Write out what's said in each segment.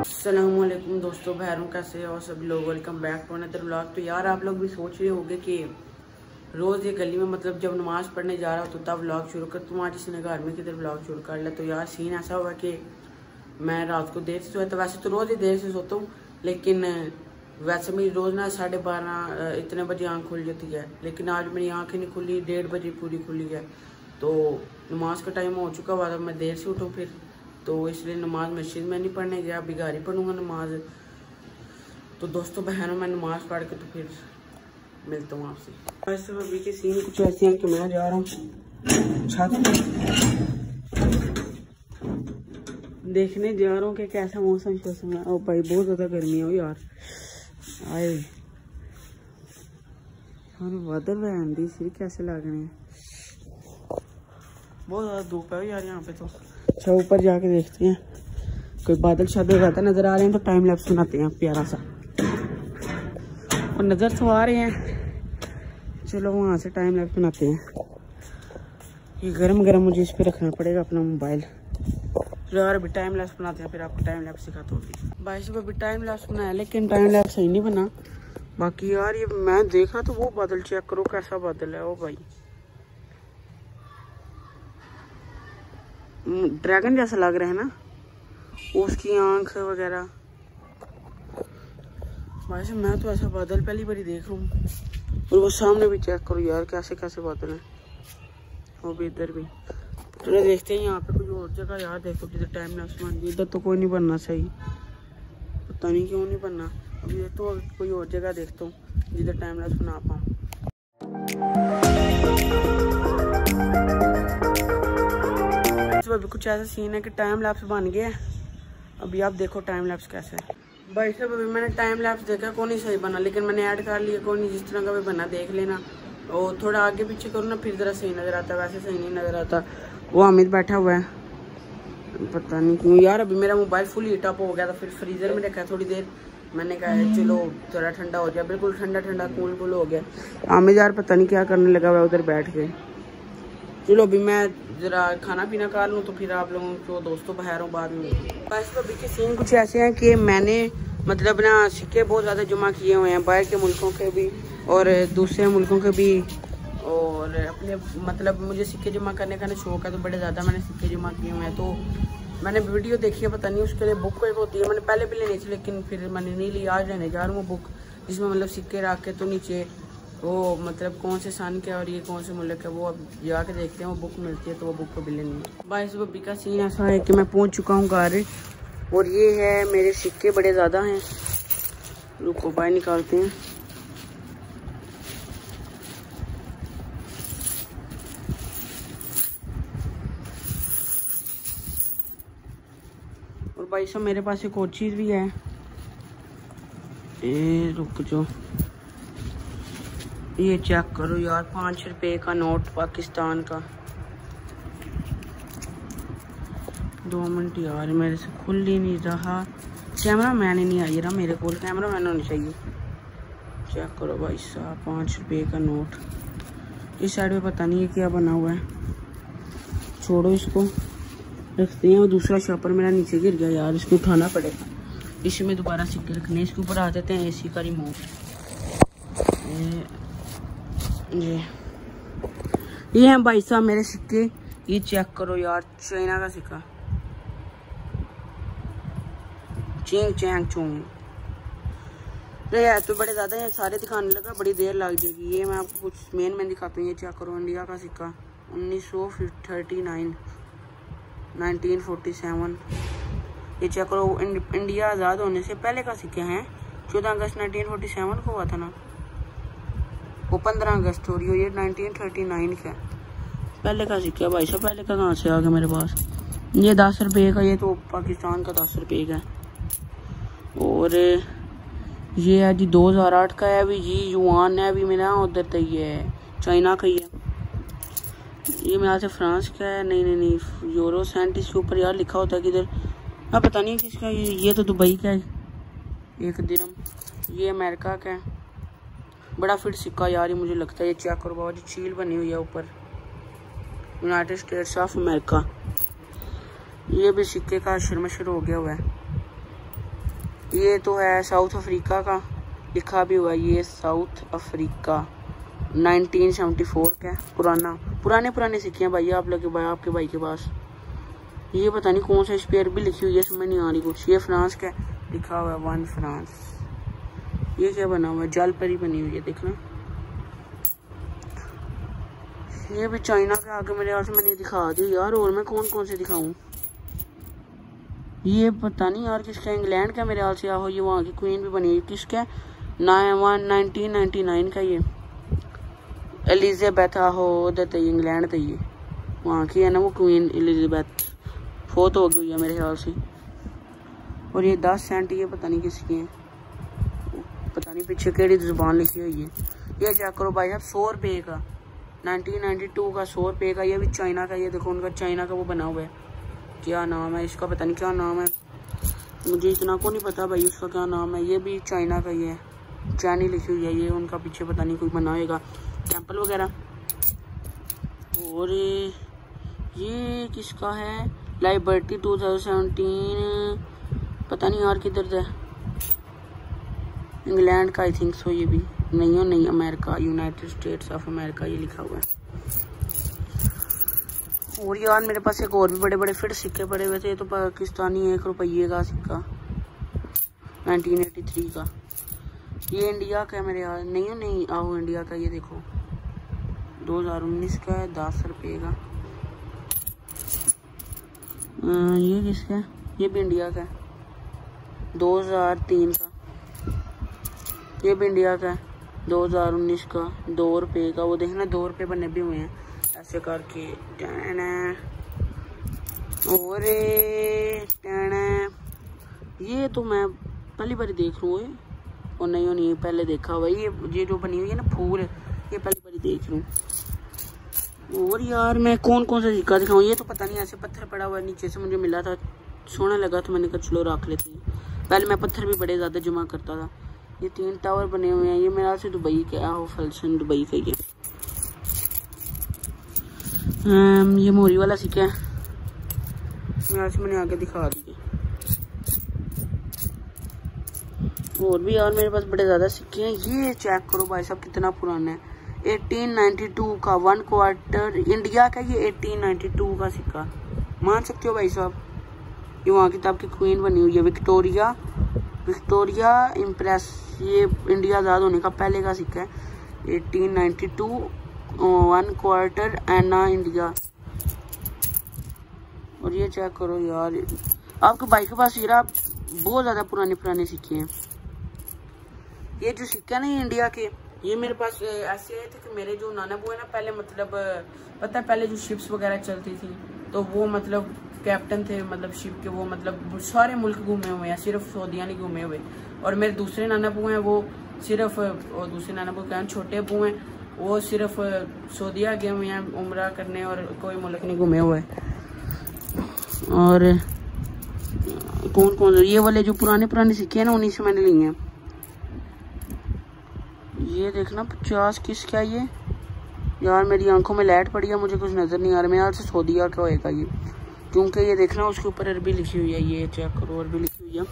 असलम दोस्तों बहरों कैसे हो सब लोग? Welcome back to another blog तो यार, आप लोग भी सोच रहे होंगे कि रोज़ ये गली में मतलब जब नमाज़ पढ़ने जा रहा हो तो तब ब्लॉग शुरू कर तुम आज इसने घर में किधर ब्लॉग शुरू कर लिया? तो यार सीन ऐसा हुआ कि मैं रात को देर से सोया तो वैसे तो रोज़ ही देर से सोता हूँ, लेकिन, वैसे मेरी रोज़ ना साढ़े बारह, इतने बजे आँख खुल जाती है। लेकिन आज मेरी आँख ही नहीं खुली, डेढ़ बजे पूरी खुली है। तो नमाज़ का टाइम हो चुका हुआ था मैं देर से उठूँ फिर। तो इसलिए नमाज़ मस्जिद में नहीं पढ़ने गया अभी घर ही पढ़ूँगा नमाज़। तो दोस्तों, बहनों, मैं नमाज़ पढ़ के तो फिर मिलता हूँ आपसे। वैसे अभी के सीन कुछ ऐसे हैं कि मैं जा रहा हूँ। छत देखने जा रहा हूँ कि कैसा मौसम शौसम है। ओ भाई, बहुत ज़्यादा गर्मी हो यार। आए। बादल बहन दी सिर कैसे लग रहे हैं? बहुत ज़्यादा धूप है यार यहाँ पे तो। अच्छा ऊपर जाके देखते हैं। कोई बादल शादल रहता नज़र आ रहे हैं तो टाइम लैप्स बनाते हैं प्यारा सा। और नज़र तो आ रहे हैं। चलो, वहाँ से टाइम लैप्स बनाते हैं। ये गरम गरम मुझे इस पर रखना पड़ेगा अपना मोबाइल चलो यार अभी टाइम लैप्स बनाते हैं, फिर आपको टाइम लैप्स सिखाता हूँ। बाईस रुपये अभी टाइम लैप्स बनाया, लेकिन टाइम लैप्स सही नहीं बना। बाकी यार, ये मैं देखा तो वो बादल चेक करो, कैसा बादल है वो भाई। ड्रैगन जैसा लग रहा है ना? उसकी आँख वगैरह। वैसे मैं तो ऐसा बादल पहली बारी देख रहा हूँ। और वो सामने भी चेक करो यार, कैसे कैसे बादल हैं। वो भी इधर भी। चलो देखते हैं, यहाँ पे कोई और जगह यार देखो, जिधर टाइम ना आसमान इधर तो कोई नहीं बनना सही। पता नहीं क्यों नहीं बनना। अभी तो कोई और जगह देखता हूँ, जिधर टाइम लैप्स बना पाऊँ। तो अभी कुछ ऐसा सीन है कि टाइम लैप्स बन गया है। अभी आप देखो टाइम लैप्स कैसे है। भाई साहब, अभी मैंने टाइम लैप्स देखा, कौन नहीं सही बना, लेकिन मैंने ऐड कर लिया, कौन जिस तरह का भी बना, देख लेना। और थोड़ा आगे पीछे करो ना, फिर ज़रा सही नज़र आता, वैसे सही नहीं नज़र आता। वो अमित बैठा हुआ है। पता नहीं क्यों, यार, अभी मेरा मोबाइल फुल हीट अप हो गया था, फिर फ्रीज़र में रखा थोड़ी देर। मैंने कहा चलो, थोड़ा ठंडा हो जाए बिल्कुल ठंडा ठंडा कूल कूल हो गया। आमिर यार, पता नहीं क्या करने लगा हुआ उधर बैठ के चलो अभी मैं ज़रा खाना पीना खा लूँ तो फिर आप लोगों को दोस्तों बाहर हूँ बाद में बस अभी के सीन कुछ ऐसे हैं कि मैंने मतलब ना सिक्के बहुत ज़्यादा जमा किए हुए हैं बाहर के मुल्कों के भी और दूसरे मुल्कों के भी और अपने मतलब मुझे सिक्के जमा करने का ना शौक है तो बड़े ज़्यादा मैंने सिक्के जमा किए हुए हैं। तो मैंने वीडियो देखी है, पता नहीं उसके लिए बुक एक होती है। मैंने पहले भी लेनी थी लेकिन फिर मैंने नहीं ली। आज लेने जा रहा हूँ वो बुक जिसमें मतलब सिक्के रख के तो नीचे वो मतलब कौन से सन के और ये कौन से मुल्क है वो अब जाके देखते हैं, वो बुक मिलती है तो वो बुक को भी लेनी है। बाईस बब्बी का सीन ऐसा है कि मैं पहुँच चुका हूँ घर, और ये है, मेरे सिक्के बड़े ज़्यादा हैं। रुको, बाहर निकालते हैं। और भाई साहब, मेरे पास एक और चीज़ भी है। ए, रुक जो ये चेक करो यार, पाँच रुपए का नोट पाकिस्तान का। दो मिनट यार, मेरे से खुल ही नहीं रहा। कैमरा मैन ही नहीं आई रहा मेरे को कैमरा मैन होना चाहिए। चेक करो भाई साहब, पाँच रुपए का नोट इस साइड में पता नहीं है क्या बना हुआ है। छोड़ो इसको। रखते हैं, और दूसरा शॉपर मेरा नीचे गिर गया यार, इसको उठाना पड़ेगा। इसमें दोबारा सिक्के रखने इसके ऊपर आ जाते हैं एसी का रिमोट ये। ये हैं भाई साहब मेरे सिक्के। ये चेक करो यार चाइना का सिक्का। चेंग चैंग चूंग तो बड़े ज़्यादा हैं, सारे दिखाने लगा, बड़ी देर लग जाएगी। ये मैं आपको कुछ मेन में दिखाता हूँ, ये चेक करो, इंडिया का सिक्का। उन्नीस सौ thirty nine, nineteen forty seven. ये चेक करो इंडिया आज़ाद होने से पहले का सिक्के हैं। चौदह अगस्त नाइनटीन फोर्टी सेवन को हुआ था ना। वो पंद्रह अगस्त हो रही हो, ये नाइनटीन थर्टी नाइन का पहले का सिक्का भाई साहब, पहले का कहाँ से आ गया मेरे पास? ये दस रुपये का, ये तो पाकिस्तान का दस रुपये का और ये है जी दो हज़ार आठ का है, अभी जी युवान है, अभी मेरा उधर तो ये है, चाइना का ही है। ये मेरा से फ्रांस का है, नहीं नहीं नहीं, यूरो सेंट इसके ऊपर यार लिखा होता है किधर मैं पता नहीं किसका ये ये तो दुबई का है। एक दिनम, ये अमेरिका का है। बड़ा फिट सिक्का यार ये मुझे लगता है ये चेक करो, बाबा जी, चील बनी हुई है ऊपर। यूनाइटेड स्टेट्स ऑफ़ अमेरिका ये भी सिक्के का शर्मशर हो गया हुआ है। ये तो है साउथ अफ्रीका का, लिखा भी हुआ ये साउथ अफ्रीका 1974 का पुराना, पुराने पुराने सिक्के हैं भाई, आप लगे भाई, आपके भाई के पास। ये पता नहीं कौन सा स्पेयर भी लिखी हुई है, समझ नहीं आ रही कुछ। ये फ्रांस का लिखा हुआ है वन फ्रांस ये क्या बना हुआ है? जल परी बनी हुई है, देखना। ये भी चाइना के आगे मेरे से मैंने दिखा दी यार, और मैं कौन कौन से दिखाऊँ? ये पता नहीं यार किसका, इंग्लैंड का मेरे हाल से हो ये वहाँ की क्वीन भी बनी हुई किसका? वन, नाइनटीन नाइनटी नाइन का ये। एलिजाबेथ आहो, उधर तो इंग्लैंड तो ये। वहाँ की है ना वो क्वीन एलिजाबेथ फोत हो गई है मेरे ख्याल से। और ये दस सेंट ये पता नहीं किसकी है। पता नहीं पीछे केड़ी ज़ुबान लिखी हुई है। ये चेक करो भाई साहब, सौ रुपये का। 1992 का सौ रुपये का, ये भी चाइना का ये देखो उनका चाइना का वो बना हुआ है। क्या नाम है इसका, पता नहीं क्या नाम है। मुझे इतना को नहीं पता भाई उसका क्या नाम है। ये भी चाइना का ही है। चाइनी लिखी हुई है, ये उनका पीछे पता नहीं कोई बनाएगा। टेंपल वगैरह। और ये किसका है? लाइबर्टी 2017 पता नहीं यार किधर से इंग्लैंड का आई थिंक सो ये भी। नहीं हो नहीं America United States of America ये लिखा हुआ है। और यार मेरे पास एक और भी बड़े बड़े फिट सिक्के पड़े हुए थे तो पाकिस्तानी एक रुपये का सिक्का। 1983 का। ये इंडिया का है मेरे यार। नहीं हो नहीं आओ इंडिया का ये देखो। 2019 का है दस रुपये का। आ, ये किसका है? ये भी इंडिया का है। 2003 का। ये भी इंडिया का है। 2019 का, दो रुपये का, वो देखना दो रुपये बने भी हुए हैं। ऐसे करके और ये तो मैं पहली बार देख रहा हूँ और नहीं हो नहीं, पहले देखा हुआ ये ये जो बनी हुई है ना फूल, ये पहली बार देख रहा हूँ। और यार, मैं कौन कौन सा सिक्का दिखाऊँ? ये तो पता नहीं, ऐसे पत्थर पड़ा हुआ नीचे से मुझे मिला था। सोना लगा तो मैंने कहा, चलो, रख लेती हूँ। पहले मैं पत्थर भी बड़े ज़्यादा जमा करता था। ये तीन टावर बने हुए हैं। ये मेरा से दुबई का हो फलसन दुबई का ये ये मोरी वाला सिक्का है। मैं आज मैंने आगे दिखा दी और भी यार मेरे पास बड़े ज़्यादा सिक्के हैं। ये चेक करो भाई साहब, कितना पुराना है। 1892 का वन क्वार्टर इंडिया का ये 1892 का सिक्का। मान सकते हो भाई साहब? ये वहाँ की तब की क्वीन बनी हुई है विक्टोरिया विक्टोरिया इम्प्रेस, ये इंडिया आज़ाद होने का पहले का सिक्का है। 1892 वन क्वार्टर एना इंडिया। और ये चेक करो यार आपके बाइक के पास यार बहुत ज़्यादा पुराने पुराने सिक्के हैं। ये जो सिक्के ना इंडिया के, ये मेरे पास ऐसे आए थे कि मेरे जो नाना बुआ ना, पहले मतलब पता है, पहले जो शिप्स वगैरह चलती थी तो वो मतलब कैप्टन थे मतलब शिप के, वो मतलब सारे मुल्क घूमे हुए हैं, सिर्फ़ सऊदिया नहीं घूमे हुए। और मेरे दूसरे नाना बुआ हैं, वो सिर्फ़, और दूसरे नाना बुआ क्या छोटे अबू हैं, वो सिर्फ़ सऊदिया गए हुए हैं, उम्र करने और कोई मुल्क नहीं घूमे हुए। और कौन कौन ये वाले जो पुराने पुराने सिक्के हैं ना, उन्हीं से मैंने लिए हैं। ये देखना, पचास किस क्या ये? यार, मेरी आँखों में लाइट पड़ी है, मुझे कुछ नज़र नहीं आ रहा, मैं यार से सऊदिया का होएगा ये। क्योंकि ये देखना उसके ऊपर अरबी लिखी हुई है ये चेक करो अरबी लिखी हुई है।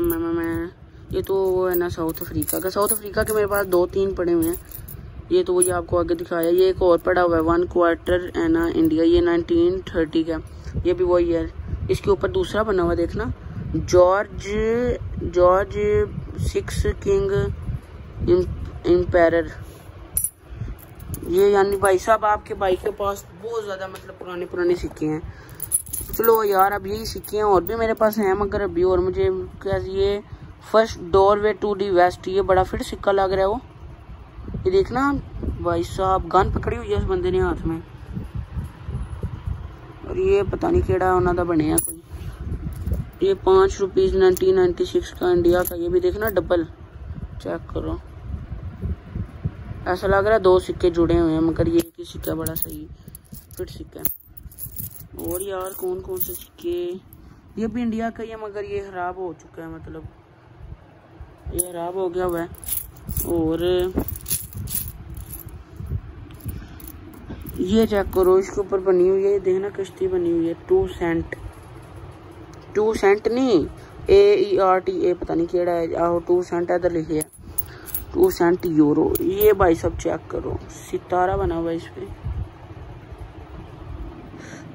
मैं, मैं, मैं। ये तो वो है ना साउथ अफ्रीका का। साउथ अफ्रीका के मेरे पास दो तीन पड़े हुए हैं। ये तो वही आपको आगे दिखाया। ये एक और पड़ा हुआ है वन क्वार्टर है ना इंडिया ये नाइनटीन थर्टी का। ये भी वही है। इसके ऊपर दूसरा बना हुआ देखना। George George six king emperor ये यानी भाई साहब आपके भाई के पास बहुत ज़्यादा मतलब पुराने पुराने सिक्के हैं। चलो यार, अब यही सिक्के हैं और भी मेरे पास हैं मगर अभी और मुझे क्या ये first door way to the west ये बड़ा फिर सिक्का लग रहा है वो। ये देखना, भाई साहब गन पकड़ी हुई है उस बंदे ने हाथ में। और ये पता नहीं केड़ा उन्होंने बने कोई। ये पाँच रुपीज़ नाइनटीन नाइन्टी सिक्स का इंडिया का, ये भी देखना डबल चेक करो। ऐसा लग रहा है दो सिक्के जुड़े हुए हैं, मगर ये ही सिक्का बड़ा सही फिट सिक्का और यार कौन कौन से सिक्के? ये भी इंडिया का ही है, मगर ये खराब हो चुका है मतलब। ये खराब हो गया हुआ है। और ये चेक करो, इसके ऊपर बनी हुई है देखना, कश्ती बनी हुई है। टू सेंट टू सेंट नहीं ए ई आर टी ए पता नहीं केड़ा है। आहो टू सेंट इधर लिखे है टू सेंट यूरो, ये भाई सब चेक करो। सितारा बना हुआ इस पे।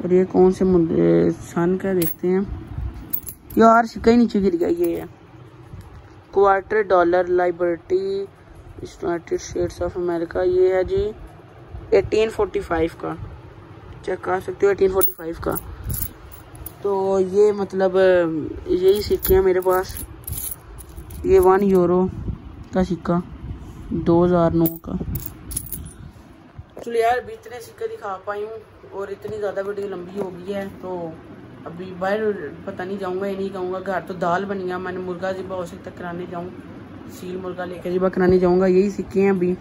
और ये कौन से मुद्दे सन का देखते हैं। यार सिक्का ही नीचे गिर गया, ये। Quarter dollar liberty United States of America ये है जी। 1845 का। चेक कर सकते हो 1845 का। तो ये मतलब यही सिक्के हैं मेरे पास। ये वन यूरो का सिक्का, दो हज़ार नौ का। चलो यार, अभी इतने सिक्के दिखा पाई हूँ और इतनी ज़्यादा वीडियो लंबी हो गई है तो अभी बाहर पता नहीं जाऊँगा या नहीं जाऊँगा। घर तो दाल बनी है, मैंने मुर्गा जिबा हो सकता कराने जाऊँ। सील मुर्गा लेकर जिबा कराने जाऊँगा, यही सिक्के हैं अभी।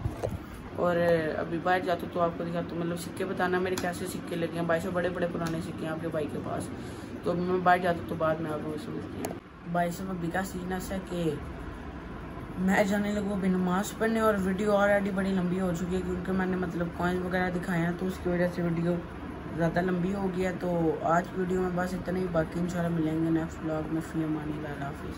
और अभी बाहर जाता तो आपको दिखा तो मतलब सिक्के बताना, मेरे कैसे सिक्के लगे हैं। भाई से बड़े बड़े पुराने सिक्के हैं आपके भाई के पास। तो मैं बाहर जाता तो बाद में आपको समझती हूँ। भाई से मैं बिका सीन ऐसा कि मैं जाने लगी वो बेनमाज पढ़ने और वीडियो ऑलरेडी बड़ी लंबी हो चुकी है क्योंकि मैंने मतलब कॉइन्स वगैरह दिखाए हैं तो उसकी वजह से वीडियो ज़्यादा लंबी हो गया तो आज वीडियो में बस इतना ही, बाकी इंशाल्लाह मिलेंगे नेक्स्ट ब्लॉग में। फिर मानी हाफिज़।